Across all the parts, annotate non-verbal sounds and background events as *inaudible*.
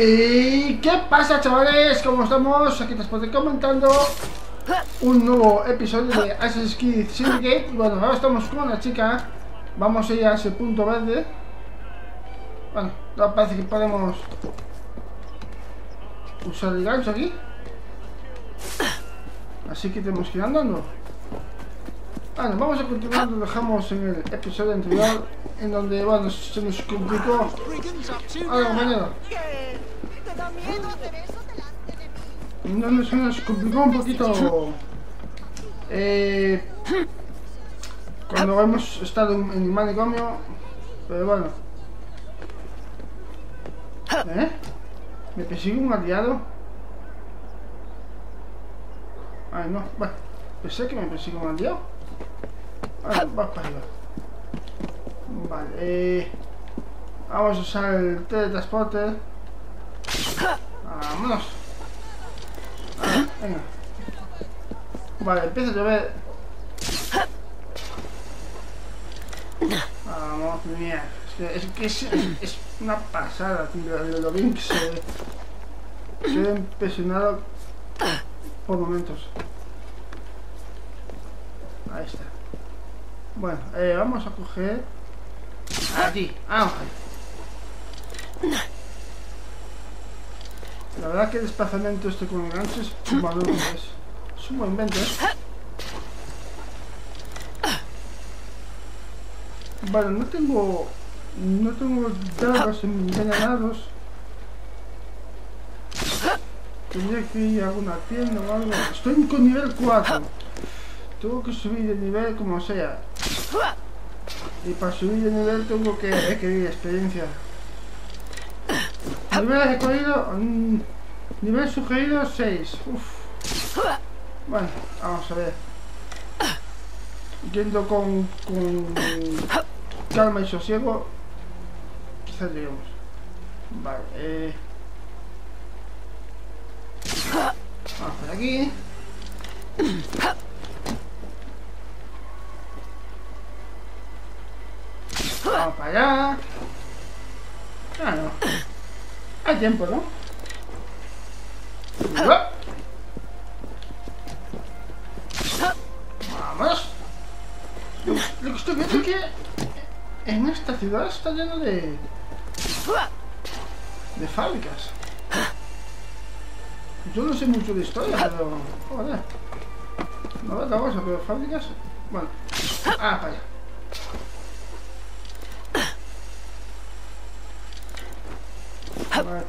¿Y qué pasa chavales? ¿Cómo estamos? Aquí después de comentando un nuevo episodio de Assassin's Creed Syndicate bueno, ahora estamos con la chica Vamos a ir a ese punto verde Bueno, ahora parece que podemos Usar el gancho aquí Así que tenemos que ir andando bueno, vamos a continuar donde dejamos en el episodio anterior, en donde, bueno, se nos complicó. Hola, compañero. En donde se nos complicó un poquito. Eh, cuando hemos estado en, el manicomio, pero bueno. ¿Eh? ¿Me persigue un aliado? Ay, no, bueno, pensé que me persigue un aliado. Ah, va para arriba. Vale, eh, vamos a usar el teletransporte. Vámonos. Ah, venga. Vale, empieza a llover. Vamos, mierda. Es que es, es, una pasada, tío, lo bien que se... Quedé impresionado por momentos. Ahí está. Bueno, eh, vamos a coger... Aquí, vamos La verdad que el desplazamiento este con el gancho es es, es un buen invento, ¿eh? Vale, no tengo... No tengo dados envenenados. Tendría que ir a alguna tienda o algo. Estoy con nivel 4. Tengo que subir de nivel como sea. Y para subir de nivel tengo que adquirir experiencia. Nivel recorrido... mm, nivel sugerido 6. Uf. Bueno, vamos a ver. Yendo con, calma y sosiego, quizás lleguemos. Vale, eh... Vamos por aquí. Vamos para allá. Claro. Hay tiempo, ¿no? Vamos. Lo, que estoy viendo es que en esta ciudad está lleno de... de fábricas. Yo no sé mucho de historia, pero... Joder. No otra cosa, pero fábricas... Bueno. Ah, para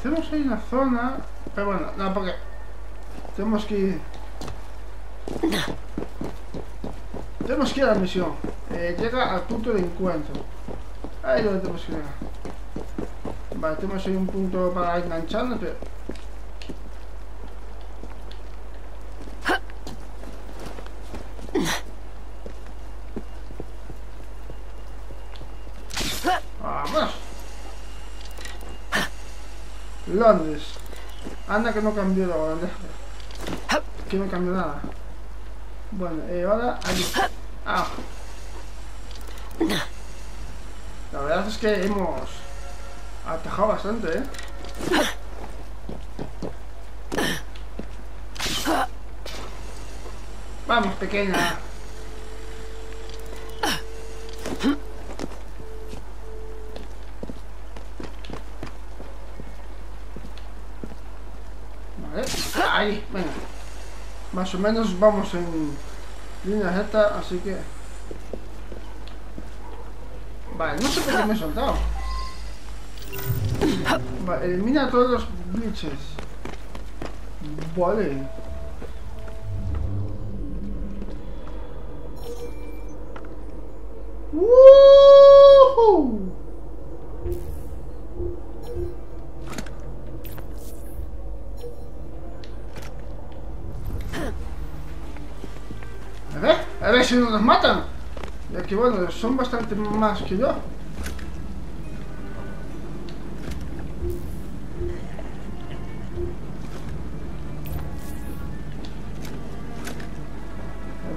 Tenemos ahí una zona... Pero bueno, no, porque... Tenemos que ir... Tenemos que ir a la misión. Eh, llega al punto de encuentro. Ahí es donde tenemos que llegar. Vale, tenemos ahí un punto para engancharnos, pero... ¡Vamos! Londres. Anda que no cambió la bandeja. Que no cambió nada. Bueno, eh, ahora aquí. Ah. La verdad es que hemos atajado bastante, ¿eh? Vamos, pequeña. Vale. Ahí, venga. Más o menos vamos en línea recta, así que... Vale, no sé por qué me he soltado. Vale, elimina todos los glitches. Vale. Si no nos matan. Ya que bueno, son bastante más que yo. A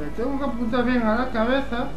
ver, tengo que apuntar bien a la cabeza.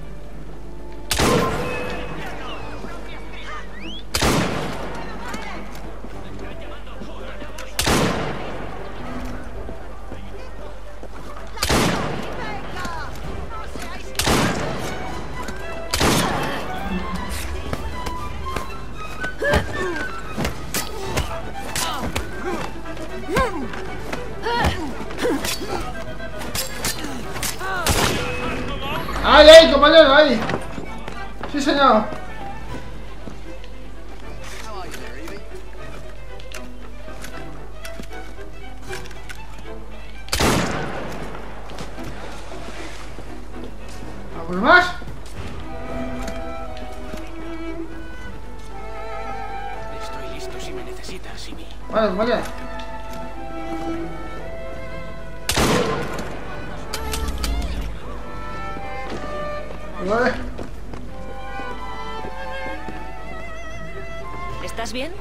¿Estás bien?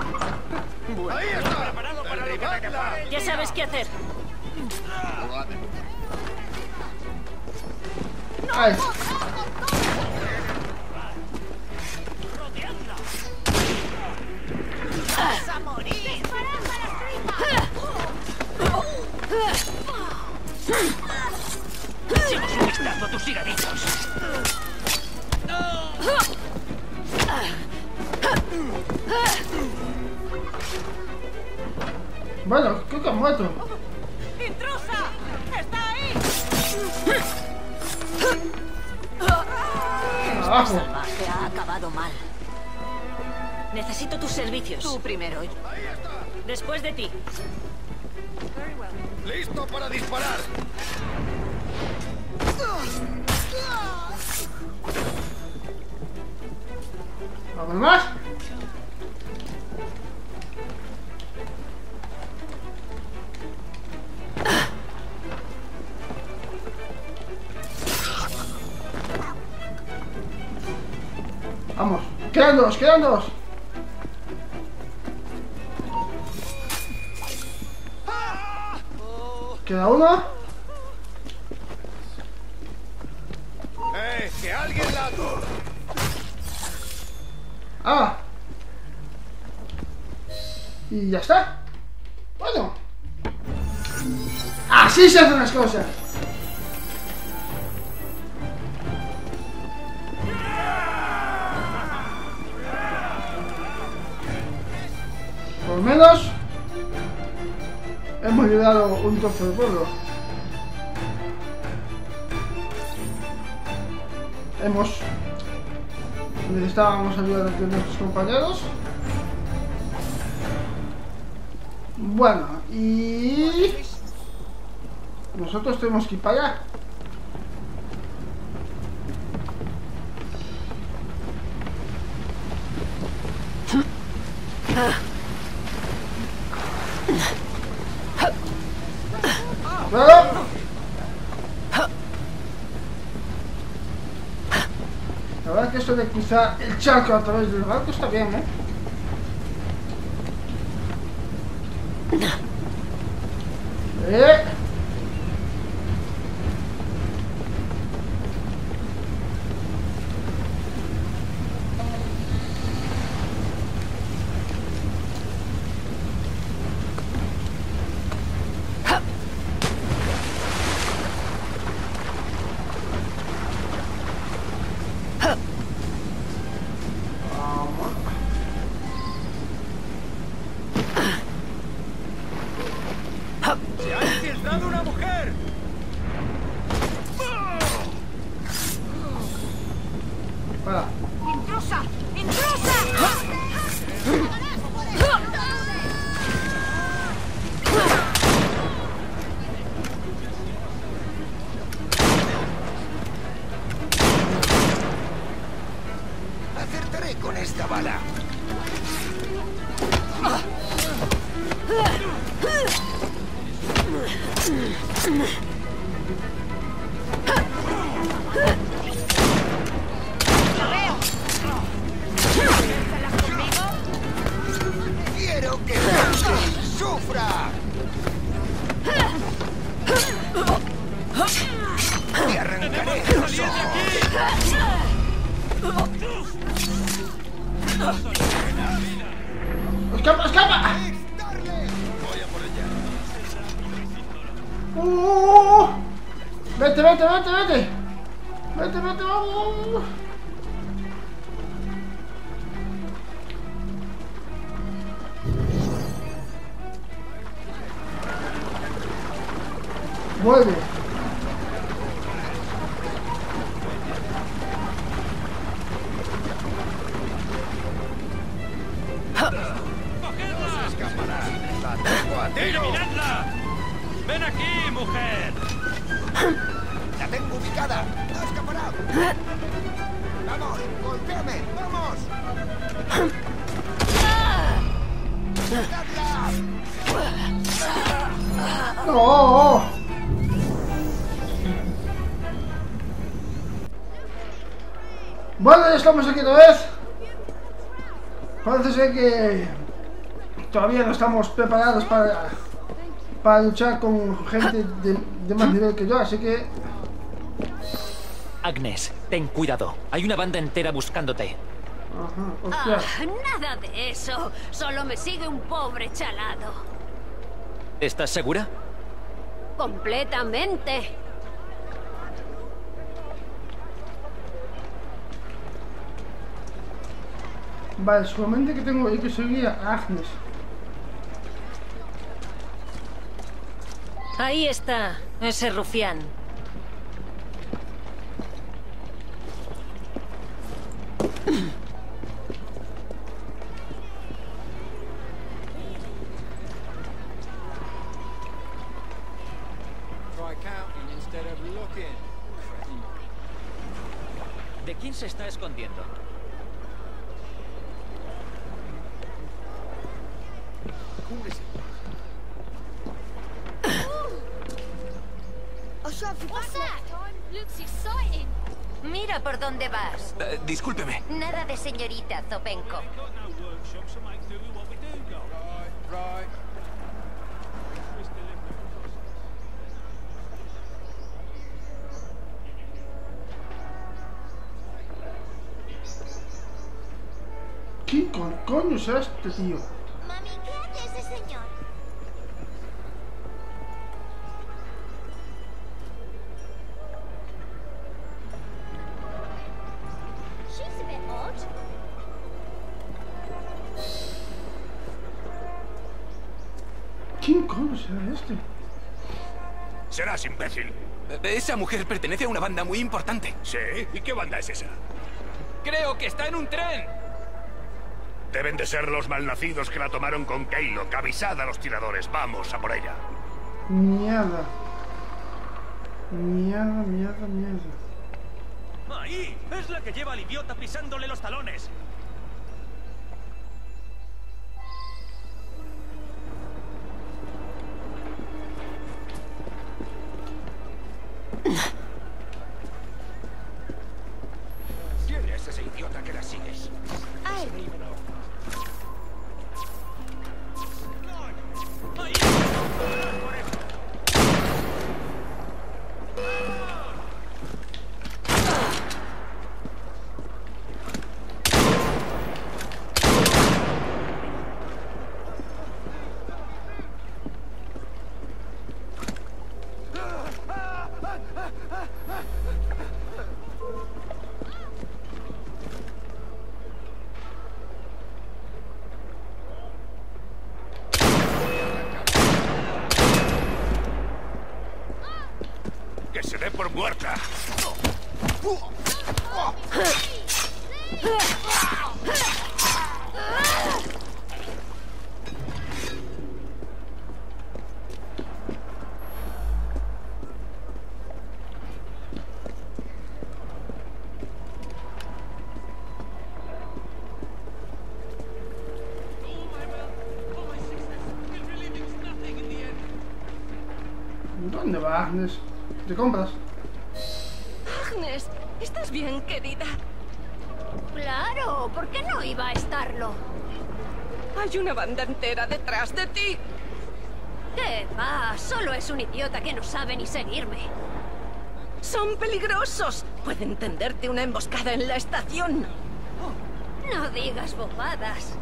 Ahí está. Preparado para. Ya sabes qué hacer. Ahí. ¡Vas a morir! Echemos un vistazo a tus higaditos. Bueno, creo que ha muerto. ¡Intrusa! ¡Está ahí! Salvaje ha acabado mal. Necesito tus servicios. Tú primero. Después de ti. Listo para disparar. ¿Vamos más? Vamos, quedan dos, quedan dos. Queda uno. ¡Eh! ¡Que alguien la... Ah. Y ya está. Bueno. Así se hacen las cosas. Por menos hemos ayudado un trozo de pueblo. Hemos necesitábamos ayuda de nuestros compañeros. Bueno, y nosotros tenemos que ir para allá. Utilizar el charco a través del barco está bien, ¿Eh? ¡Vete, vete, vete, vete! ¡Vete, vamos! Vuelve. Estamos aquí otra vez. Parece ser que todavía no estamos preparados para, para luchar con gente de, de más nivel que yo, así que Agnes, ten cuidado. Hay una banda entera buscándote. Ajá. Ah, nada de eso. Solo me sigue un pobre chalado. ¿Estás segura? Completamente. Vale, solamente que tengo ahí que seguir a Agnes. Ahí está, ese rufián. Try counting instead of looking. ¿De quién se está escondiendo? Discúlpeme. Nada de señorita Zopenko. Right, right. ¿Quién co- coño es este tío? Imbécil. Esa mujer pertenece a una banda muy importante. ¿Sí? ¿Y qué banda es esa? Creo que está en un tren. Deben de ser los malnacidos que la tomaron con Keilo. Avisad a los tiradores. Vamos a por ella. Mierda. Mierda, mierda, mierda. ¡Ahí! ¡Es la que lleva al idiota pisándole los talones! Muerta. ¿Dónde va Agnes? ¿Te compras? Agnes, ¿estás bien, querida? Claro, ¿por qué no iba a estarlo? Hay una banda entera detrás de ti. ¿Qué va? Solo es un idiota que no sabe ni seguirme. Son peligrosos. Pueden tenderte una emboscada en la estación. No digas bobadas.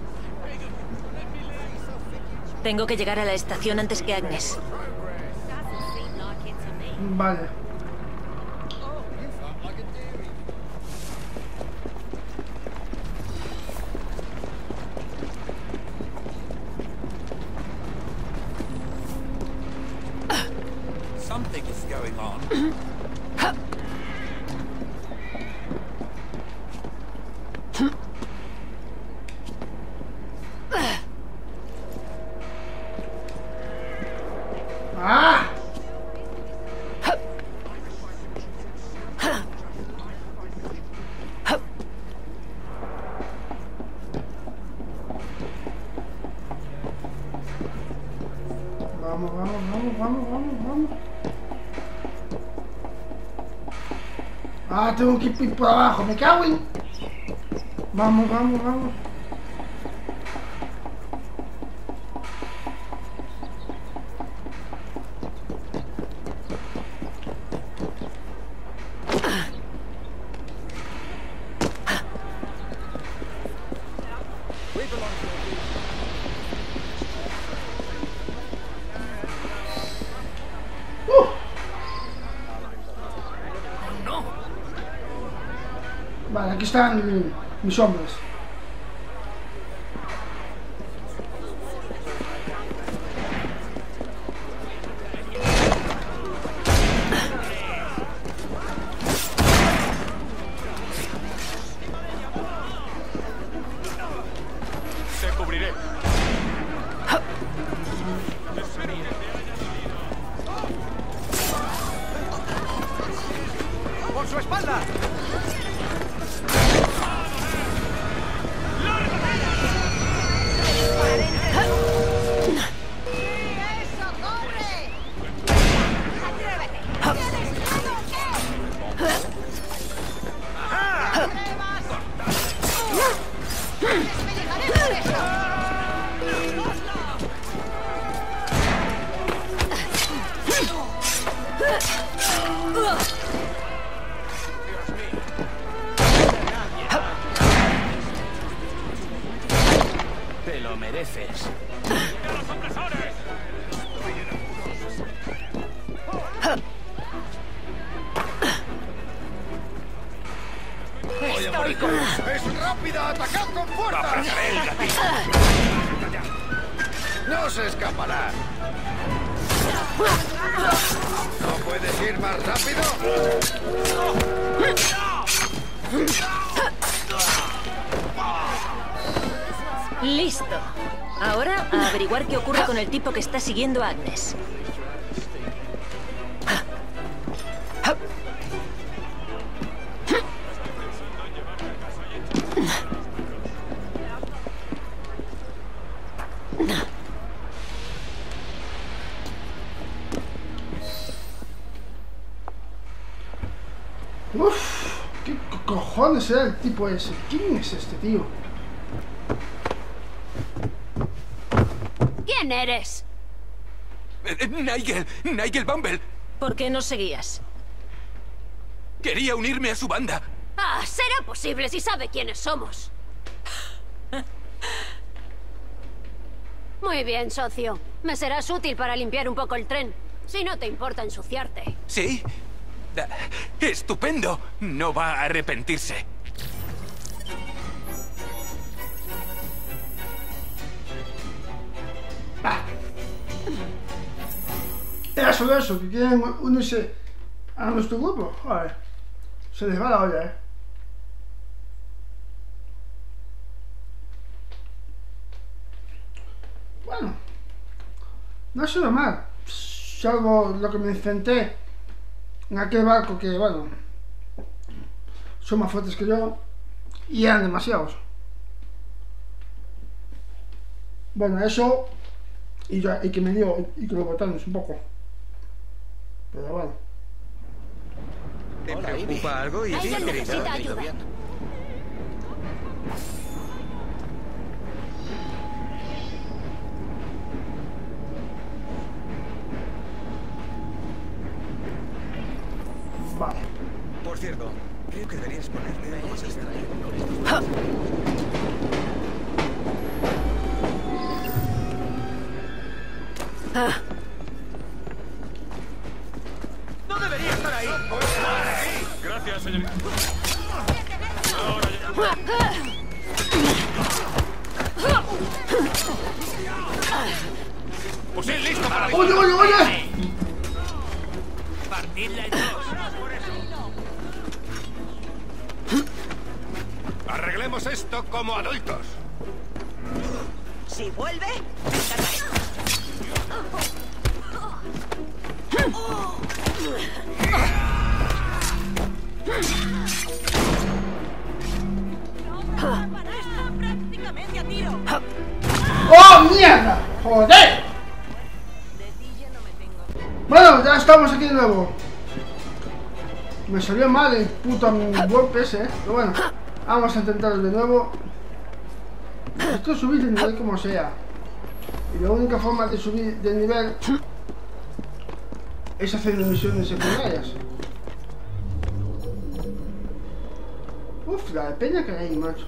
Tengo que llegar a la estación antes que Agnes. Vale. Tengo que ir por abajo, me cago en... Vamos, vamos, vamos. Aquí están mis hombres. Te *laughs* averiguar qué ocurre con el tipo que está siguiendo a Agnes. Uf, ¿qué co- cojones era el tipo ese? ¿Quién es este tío? ¿Quién eres? Eh, Nigel, Nigel Bumble. ¿Por qué nos seguías? Quería unirme a su banda. Ah, será posible si sabe quiénes somos. Muy bien, socio. Me serás útil para limpiar un poco el tren. Si no te importa ensuciarte. ¿Sí? Estupendo. No va a arrepentirse. Solo eso, que quieren unirse a nuestro grupo. Joder, se les va la olla, eh. Bueno, no ha sido mal. Salvo lo que me enfrenté en aquel barco que, bueno, son más fuertes que yo y eran demasiados. Bueno, eso y, ya, y que me dio y que lo botaron un poco. Pero bueno. ¿Te preocupa algo? Y Alguien necesita ayuda. Vale. Por cierto, creo que deberías ponerle algo más extraño. ¡No debería estar ahí! Gracias, señorita. ¡Fusil listo para ¡Oye, oye, oye! Partidla en dos. Arreglemos esto como adultos. Si vuelve, ¡Oh, mierda! ¡Joder! Bueno, ya estamos aquí de nuevo. Me salió mal el puto golpe ese, ¿eh? Pero bueno, vamos a intentarlo de nuevo. Esto es subir de nivel como sea. Y la única forma de subir de nivel es haciendo misiones secundarias. Uf, la de peña que hay, macho.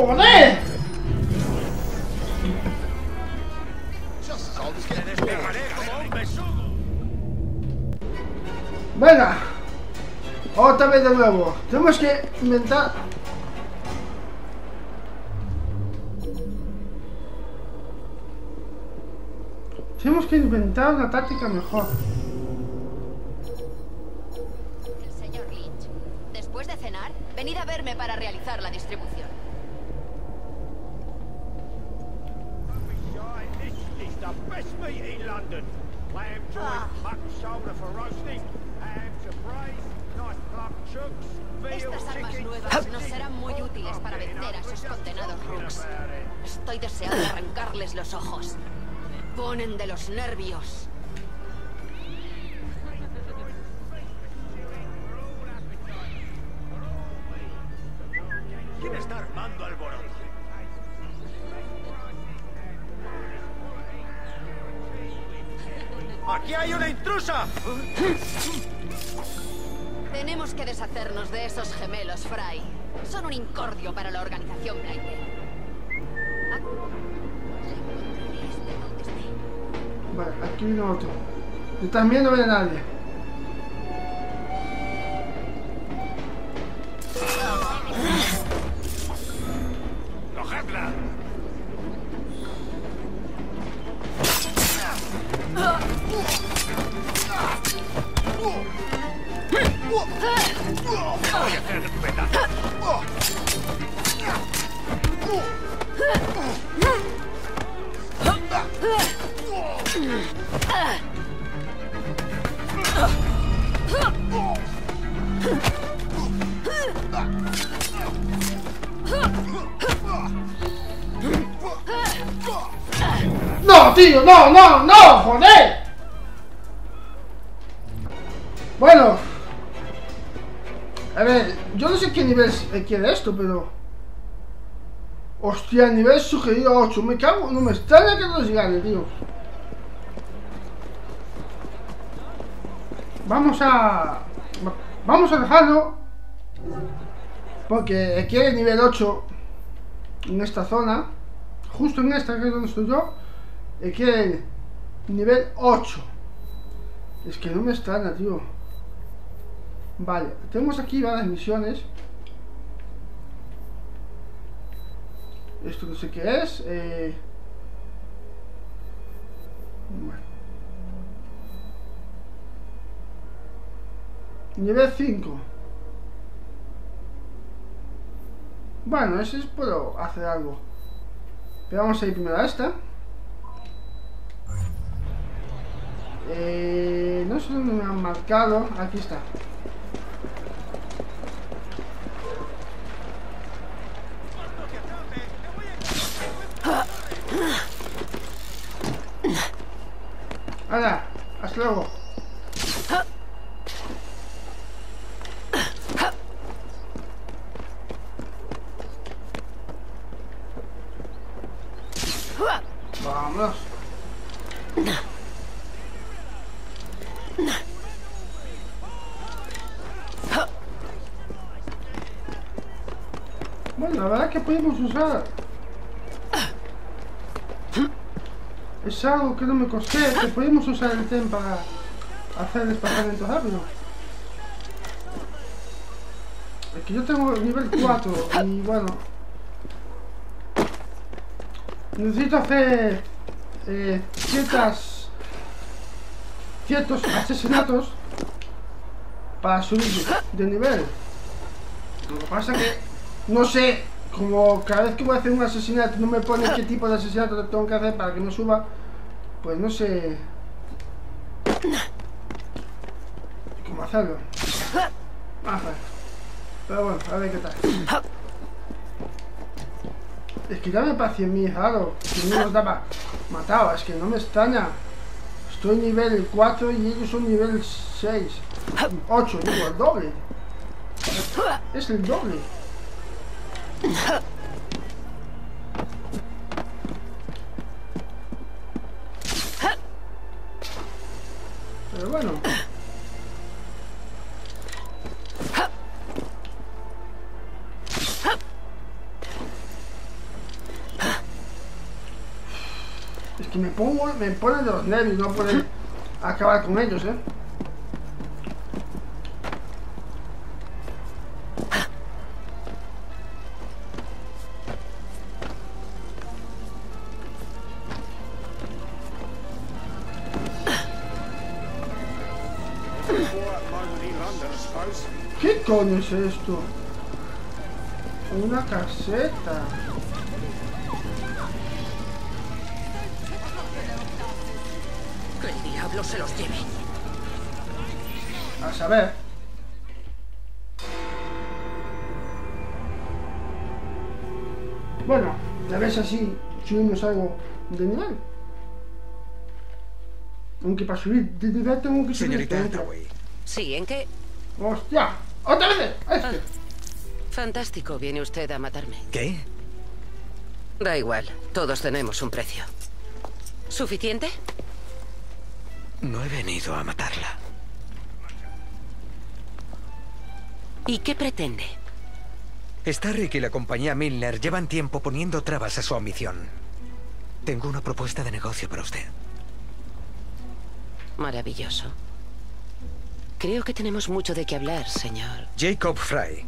¡Joder! Venga. Otra vez de nuevo. Tenemos que inventar... Tenemos que inventar una táctica mejor. Señor Lynch, después de cenar, venid a verme para realizar la distribución. The best meat in London. Lamb joint, mutton shoulder for roasting, ham to braise, nice plump chunks, veal, Estas armas chicken, nuevas nos serán muy útiles para vencer a esos condenados rooks. Estoy deseando arrancarles los ojos. Me ponen de los nervios. Tenemos que deshacernos de esos gemelos, Fry. Son un incordio para la organización esté. Vale, aquí vino otro. Y también no ve a nadie. ¡No! ¡No, no! ¡Joder! Bueno. A ver, yo no sé qué nivel quiere esto, pero... Hostia, nivel sugerido 8. Me cago, no me extraña que no les gane, tío. Vamos a... Vamos a dejarlo. Porque quiere nivel 8 en esta zona. Justo en esta que es donde estoy yo. Eh, Quiere nivel 8. Es que no me extraña, tío. Vale, tenemos aquí varias misiones. Esto no sé qué es. Eh... Nivel 5. Bueno, ese es puedo hacer algo. Pero vamos a ir primero a esta. Eh, no sé dónde me han marcado. Aquí está. Hala, hasta luego. Vámonos. Bueno, la verdad es que podemos usar. Es algo que no me costé, que podemos usar el TEM para hacer desplazamiento rápido. Es que yo tengo nivel 4 y bueno. necesito hacer eh, ciertas ciertos asesinatos para subir de nivel. Lo que pasa que no sé, como cada vez que voy a hacer un asesinato no me pone qué tipo de asesinato tengo que hacer para que no suba, pues no sé cómo hacerlo. Vamos a ver. Pero bueno, a ver qué tal. Es que ya me pareció mi raro que no nos daba matado, es que no me extraña. Estoy nivel 4 y ellos son nivel 6. 8, digo, el doble. Es el doble. Pero bueno. Es que me pongo, me ponen de los nervios no poder acabar con ellos, eh. Coño es esto? Una caseta. Que el diablo se los lleve. A saber. Bueno, ya ves así subimos algo de nivel. Aunque para subir de nivel tengo que subir Señorita. Hathaway, Sí, ¿en qué? ¡Hostia! ¡Otra vez! Este. Fantástico, viene usted a matarme. ¿qué? Da igual, todos tenemos un precio. ¿Suficiente? No he venido a matarla. ¿Y qué pretende? Starrick y la compañía Milner llevan tiempo poniendo trabas a su ambición. Tengo una propuesta de negocio para usted. Maravilloso. Creo que tenemos mucho de qué hablar, señor. Jacob Fry,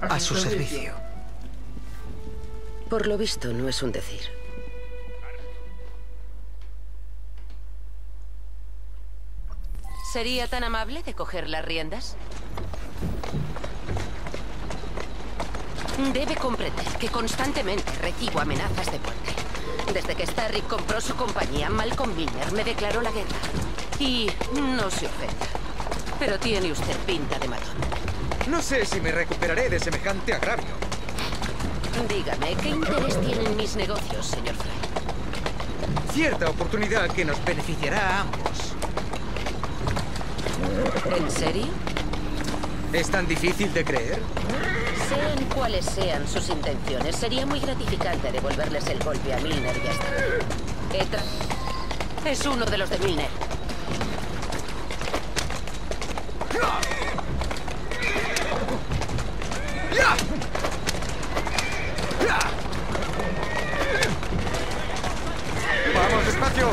a su servicio. Por lo visto, no es un decir. ¿Sería tan amable de coger las riendas? Debe comprender que constantemente recibo amenazas de muerte. Desde que Starrick compró su compañía, Malcolm Miller me declaró la guerra. Y no se ofenda. Pero tiene usted pinta de matón. No sé si me recuperaré de semejante agravio. Dígame, ¿qué interés tienen mis negocios, señor Fry? Cierta oportunidad que nos beneficiará a ambos. ¿En serio? ¿Es tan difícil de creer? Sean cuales sean sus intenciones, sería muy gratificante devolverles el golpe a Milner y a Stark. He Es uno de los de Milner. ¡Vamos, despacio!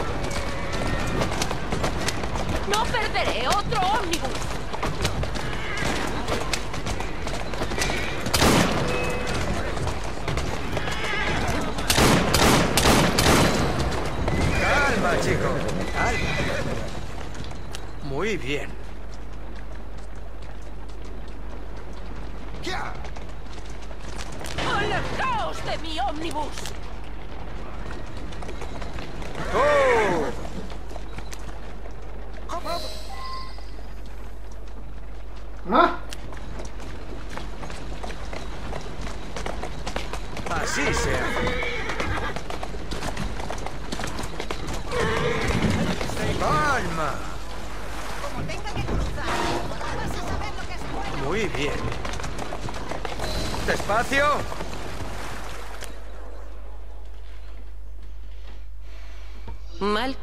¡No perderé otro ómnibus! Muy bien.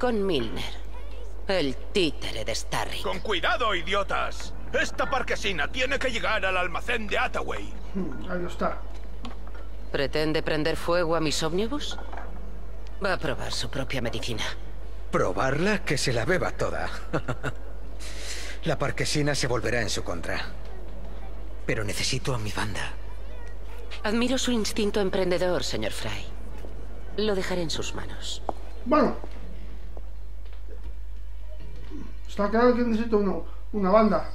Malcolm Milner. El títere de Starrick. Con cuidado, idiotas. Esta parquesina tiene que llegar al almacén de Hathaway. Hmm, Ahí está. ¿Pretende prender fuego a mis ómnibus? Va a probar su propia medicina. Probarla que se la beba toda. *laughs* La parquesina se volverá en su contra. Pero necesito a mi banda. Admiro su instinto emprendedor, señor Fry. Lo dejaré en sus manos. Bueno. Está claro que necesito uno, una banda.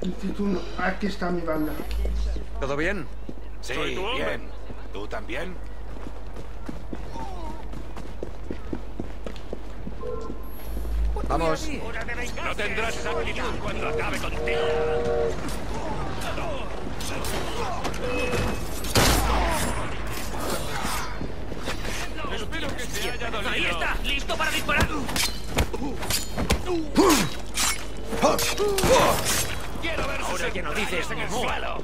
Necesito uno. Aquí está mi banda. ¿Todo bien? Sí, bien. ¿Tú también? Vamos. No tendrás esa actitud cuando acabe contigo. Espero que te haya dolido. Ahí está, listo para disparar. Quiero ver Ahora que no dices en el suelo.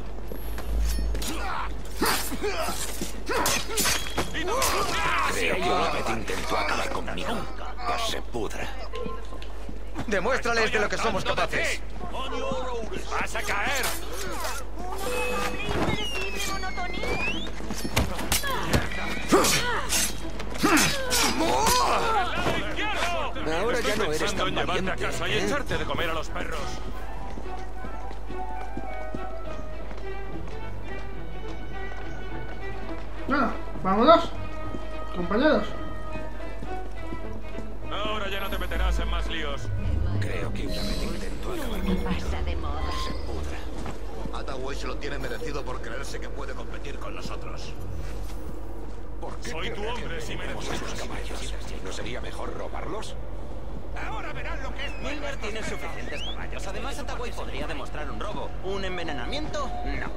Creo que Ultimate intentó acabar conmigo. Que se pudra. Demuéstrales de lo que somos capaces. ¡Vas a caer! Ahora ya no eres tan a valiente. casa y ¿eh? echarte de comer a los perros. Bueno, vámonos. Compañeros. Ahora ya no te meterás en más líos. Creo que Ultimate intentó acabar conmigo. Pasa de moda. Se pudra. Attaway se lo tiene merecido por creerse que puede competir con nosotros. ¿Por qué Soy tu hombre si me vendemos esos caballos? ¿No sería mejor robarlos? Ahora verán lo que es Milner tiene suficientes caballos. Además, Attaway podría demostrar un robo. ¿Un envenenamiento? No.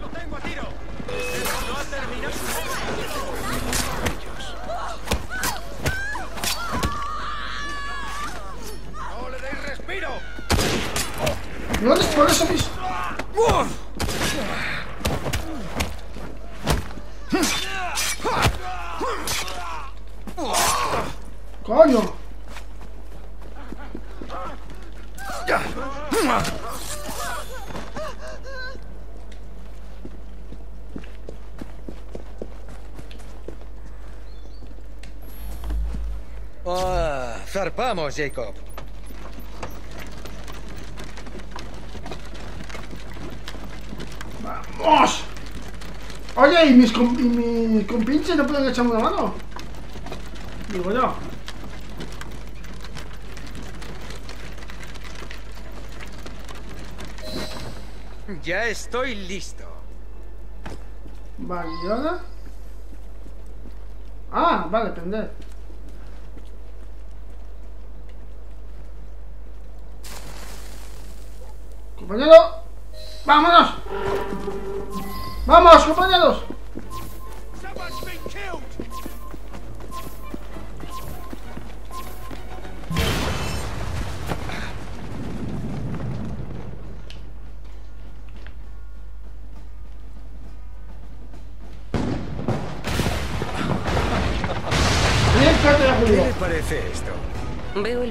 ¡Lo tengo a tiro! No ha terminado. ¡No le deis respiro! No les por eso mis. ¡Coño! Ah, zarpamos, Jacob. ¡Vamos! Oye, ¿y mis, com- y mis compinches no pueden echarme una mano? Digo yo. Ya estoy listo. Vale, ¿y ahora? Ah, vale, prender. Compañero,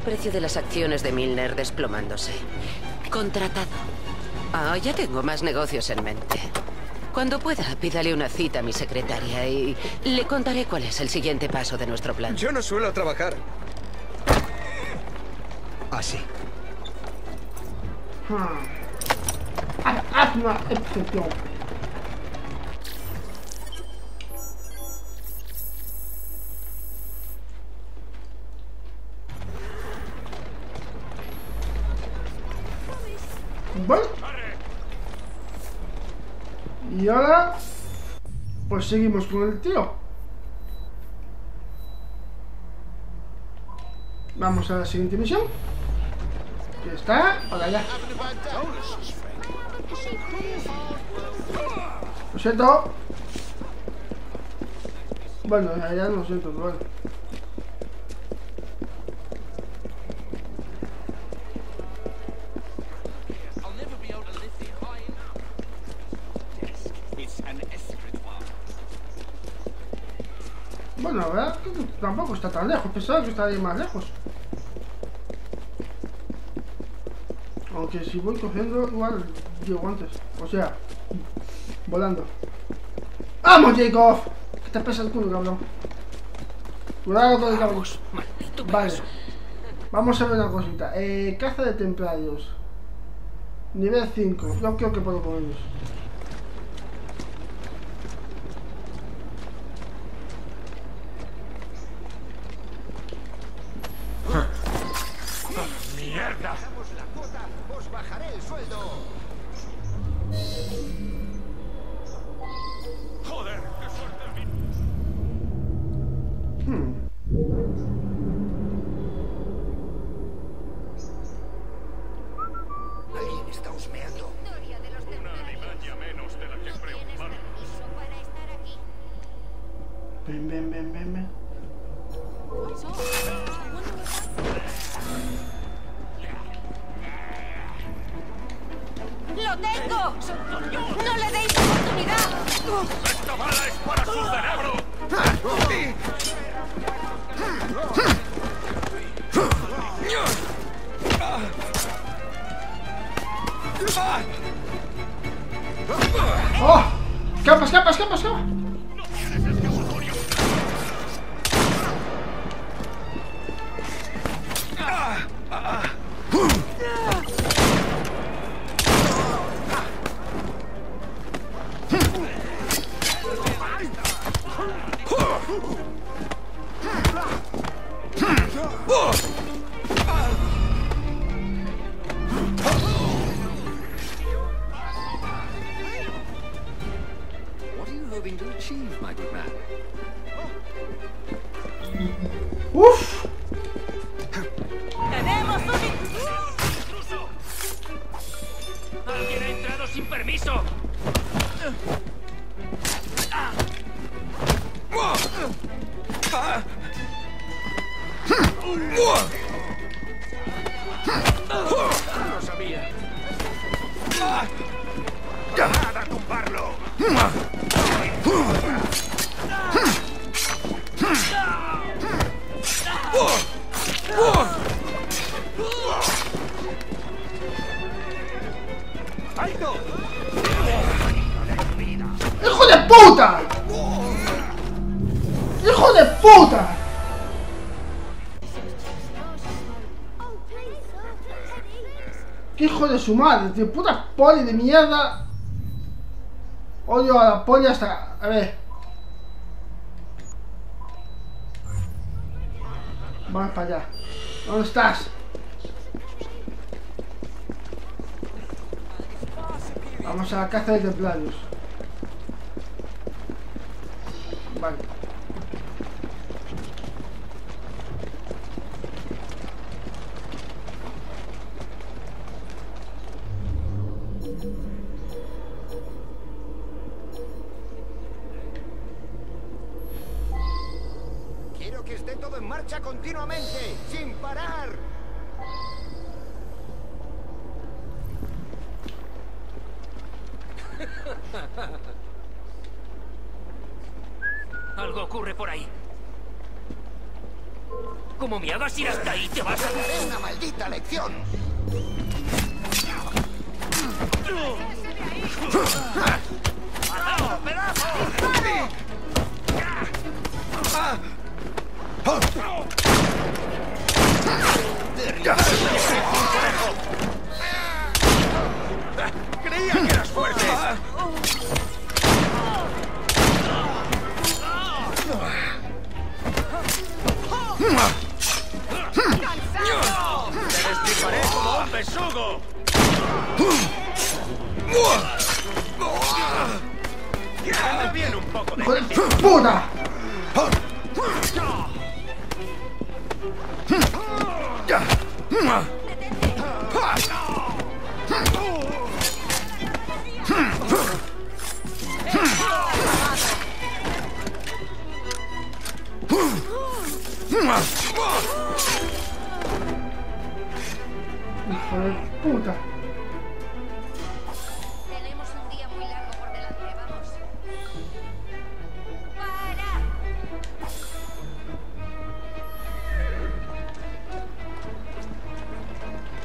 precio de las acciones de Milner desplomándose. Contratado. Ah, ya tengo más negocios en mente. Cuando pueda, pídale una cita a mi secretaria y le contaré cuál es el siguiente paso de nuestro plan. Yo no suelo trabajar. Así. Ah. Haz, haz una excepción. Bueno. Y ahora, pues seguimos con el tío. Vamos a la siguiente misión. Que está para allá. Lo siento. Bueno, en realidad no siento, pero. Tampoco está tan lejos. Pensaba que estaría más lejos. Aunque si voy cogiendo, igual llego antes. O sea, volando. ¡Vamos, Jacob! Que te pesa el culo, cabrón. Cuidado con el cabrón. Vale. Vamos a ver una cosita. Eh, caza de templarios. Nivel 5. Yo creo que puedo con ellos. Hmm. Alguien está husmeando. Una alimaña menos de la que estar aquí. Ven, ven, ven, ven, ven. Permiso! ¡Lo sabía! ¡Nada, tumbarlo! Puta! ¡Hijo de puta! ¡Qué hijo de su madre! ¡De puta poli de mierda! Odio a la poli hasta... A ver. Vamos para allá. ¿Dónde estás? Vamos a la caza de templarios. *laughs* Algo ocurre por ahí. Como me hagas ir hasta ahí, te vas a... ¡Es una maldita lección! ¡Creía que eras fuerte! ¡Te destriparé como un besugo! ¡Dame bien un poco de... ¡Hijo puta! ¡Hijo de puta!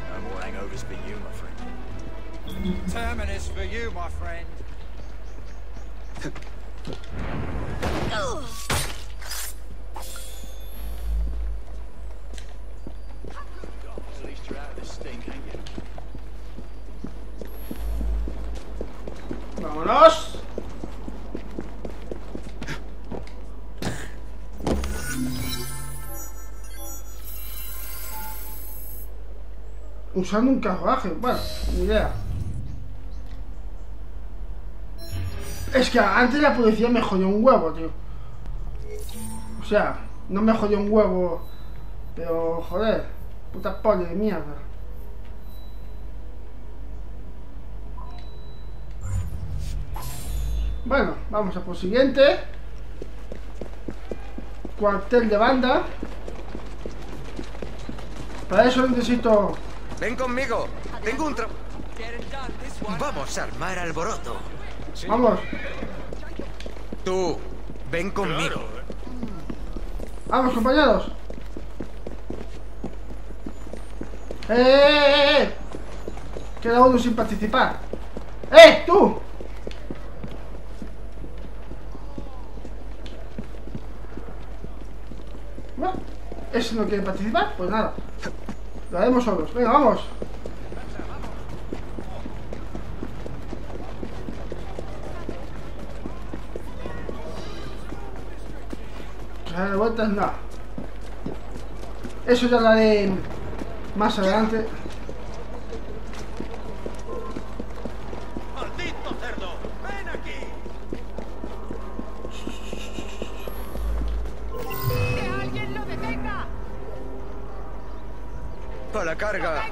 No more hangovers for you, my friend. Terminus for you, my friend. Usando un carruaje. Bueno, ni idea. Es que antes la policía me jodió un huevo, tío. O sea, no me jodió un huevo. Pero, joder, puta poli de mierda. Bueno, vamos a por siguiente. Cuartel de banda. Para eso necesito... Ven conmigo. Tengo un tra... Vamos a armar alboroto. Vamos. Tú, ven conmigo. Vamos, compañeros. ¡Eh, eh, eh! Queda uno sin participar. ¡Eh, tú! Bueno, ese no quiere participar, pues nada. Lo haremos solos. Venga, vamos. de vueltas, no. Eso ya lo haré más adelante. A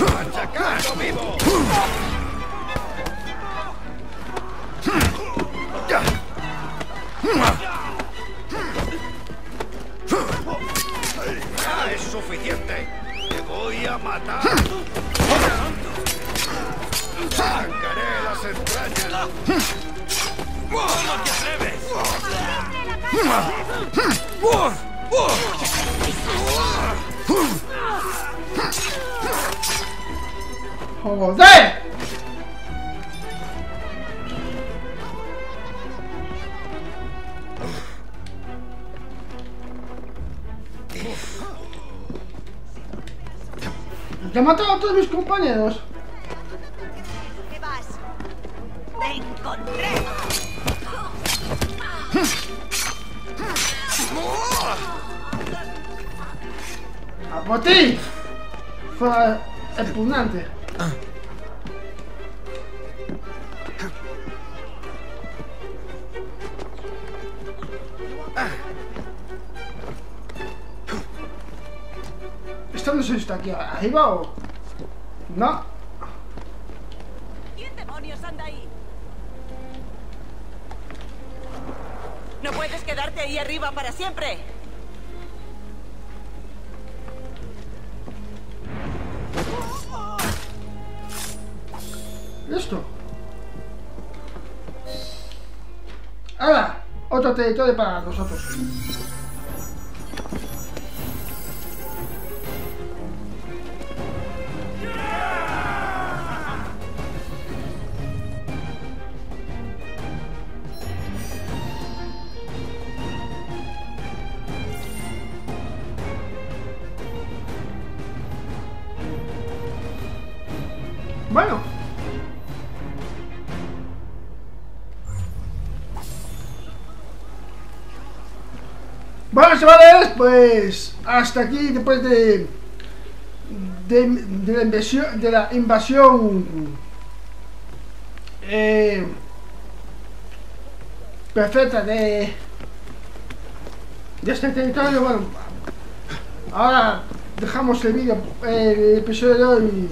¡Machacando vivo! ¡Ya es suficiente! ¡Te voy a matar! ¡Arrancaré las entrañas! ¿Cómo te atreves? ¡Joder! ¿Ya he matado a todos mis compañeros? ¿Qué vas? ¡Te encontré! ¡A por ti! Fue repugnante. ¿Esto si está aquí arriba o...? No. ¿Quién demonios anda ahí? No puedes quedarte ahí arriba para siempre. Listo. Ahora, otro territorio para nosotros. Chavales, pues hasta aquí después de de, la invasión de la invasión eh, perfecta de de este territorio. Bueno, ahora dejamos el vídeo, el episodio de hoy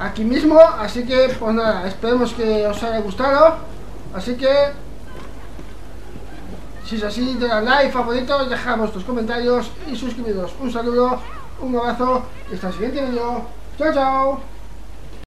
aquí mismo. Así que, pues nada, esperemos que os haya gustado. Así que, si es así, denle like, favoritos, dejad vuestros comentarios y suscribiros. Un saludo, un abrazo y hasta el siguiente vídeo. Chao, chao.